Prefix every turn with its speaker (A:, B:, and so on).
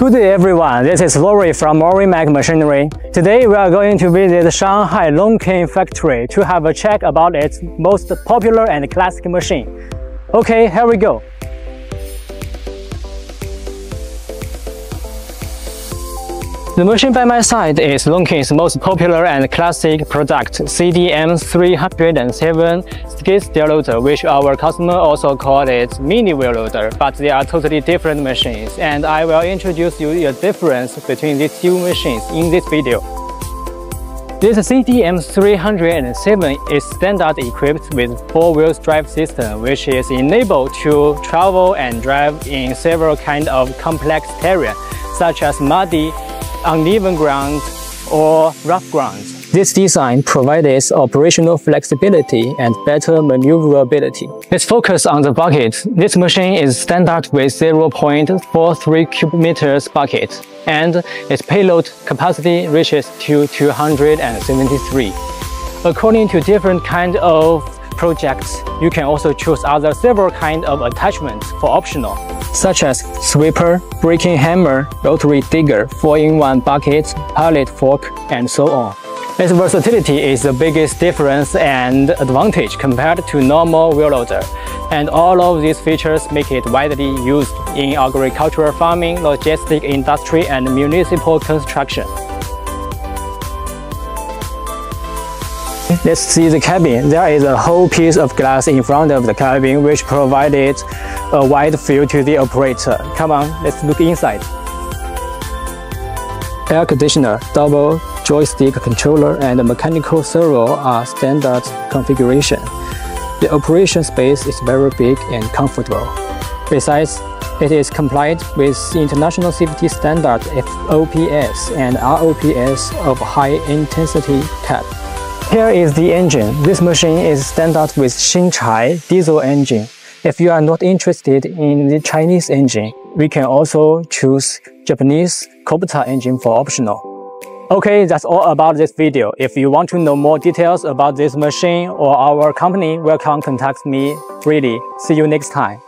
A: Good day everyone, this is Lorre from ORIEMAC Machinery. Today we are going to visit Shanghai LONKING factory to have a check about its most popular and classic machine. Okay, here we go. The machine by my side is LONKING's most popular and classic product, CDM 307 skid steer loader, which our customer also called it mini wheel loader, but they are totally different machines, and I will introduce you the difference between these two machines in this video. This CDM 307 is standard equipped with four-wheel drive system, which is enabled to travel and drive in several kind of complex terrain, such as muddy, uneven ground or rough ground. This design provides operational flexibility and better maneuverability. Let's focus on the bucket. This machine is standard with 0.43 cubic meters bucket, and its payload capacity reaches to 273. According to different kind of projects, you can also choose other several kind of attachments for optional such as sweeper, breaking hammer, rotary digger, 4-in-1 bucket, pallet fork, and so on. Its versatility is the biggest difference and advantage compared to normal wheel loader, and all of these features make it widely used in agricultural farming, logistic industry, and municipal construction. Let's see the cabin. There is a whole piece of glass in front of the cabin which provided a wide view to the operator. Come on, let's look inside. Air conditioner, double joystick controller and mechanical servo are standard configuration. The operation space is very big and comfortable. Besides, it is compliant with international safety standard FOPS and ROPS of high intensity tap. Here is the engine. This machine is standard with Xinchai diesel engine. If you are not interested in the Chinese engine, we can also choose Japanese Kubota engine for optional. Okay, that's all about this video. If you want to know more details about this machine or our company, welcome contact me freely. See you next time.